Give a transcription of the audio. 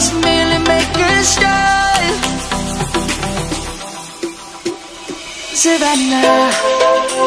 We must merely make a Savannah